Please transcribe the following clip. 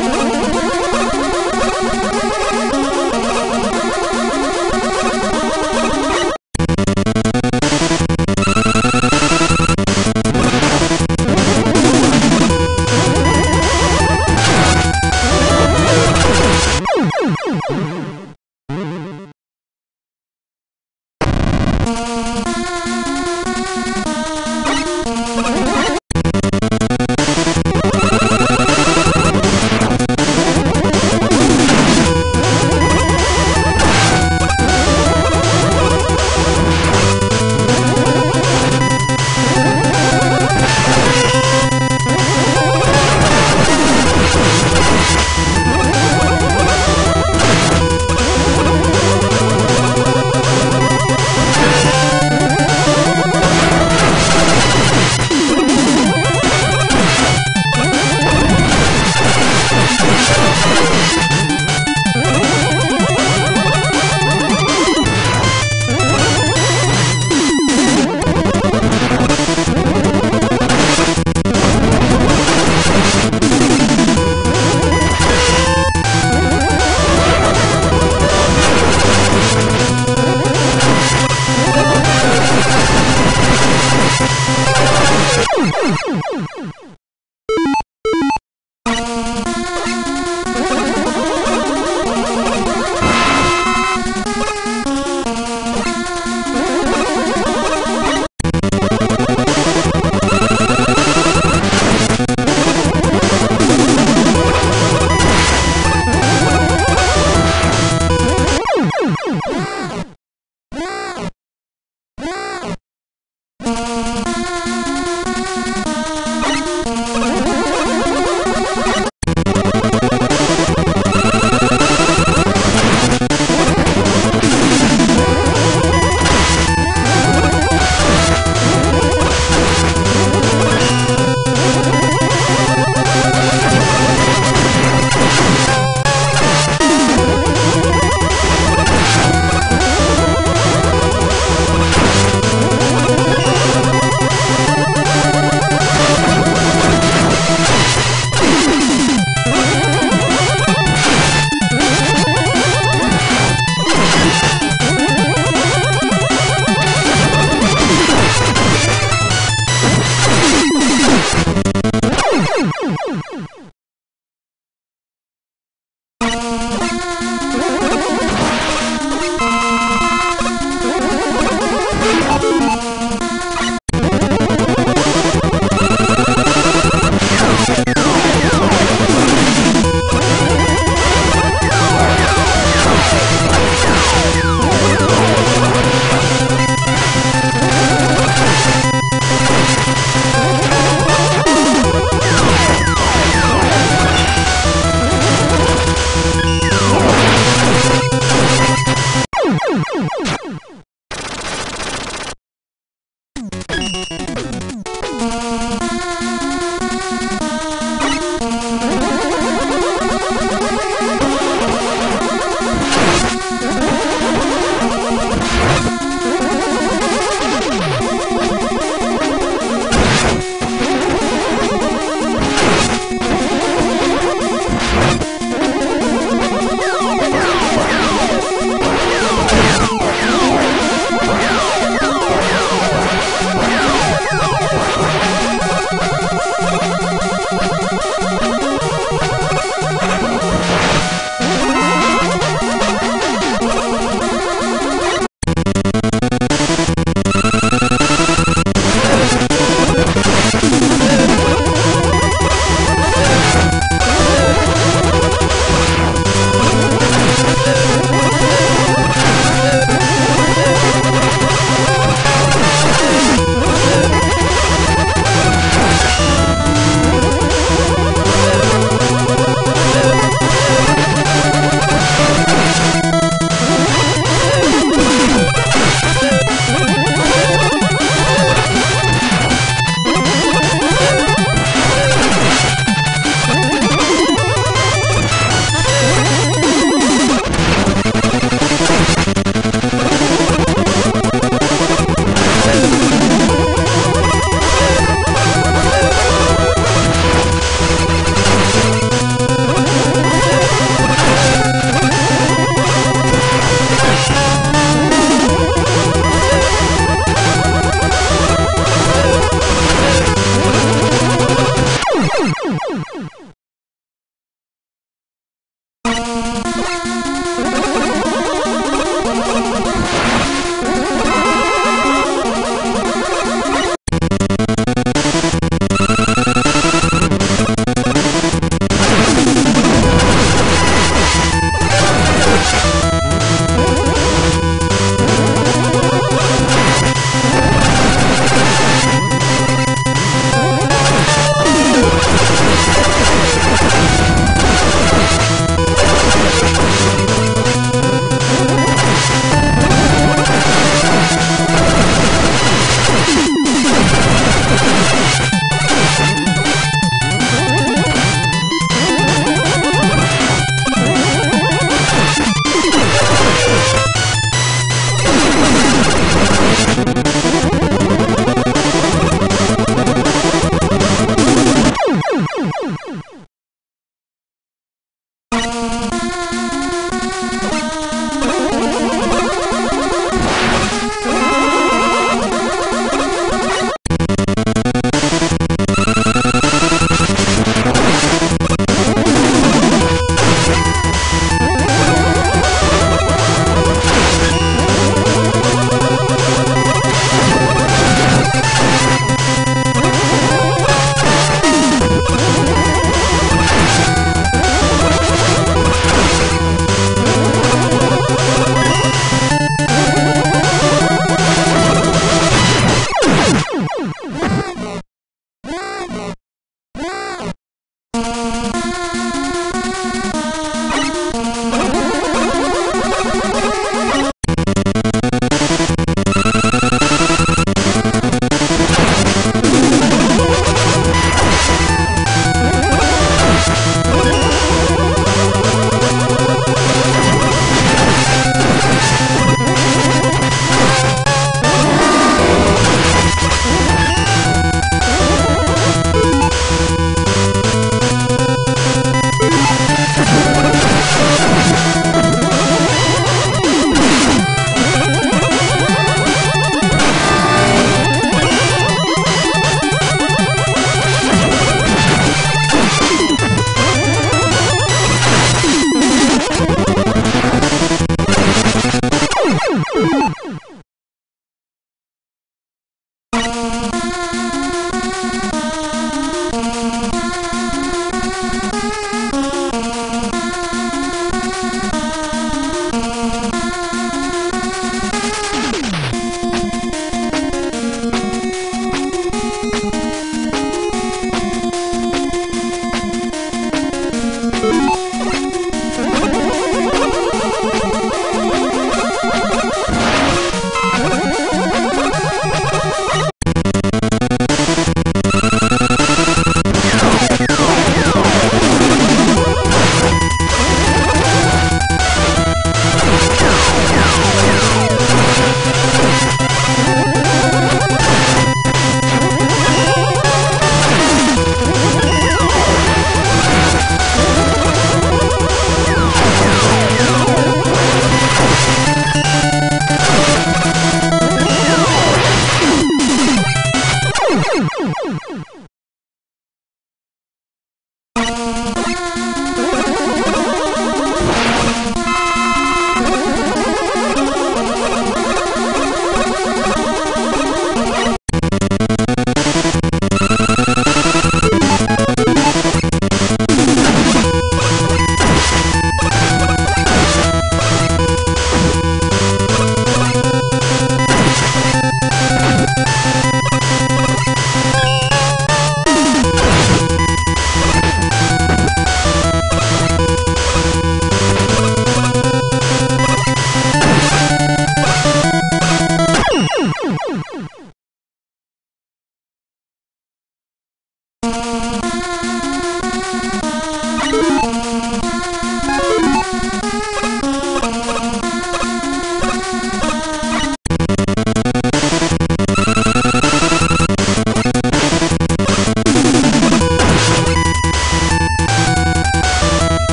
Oh,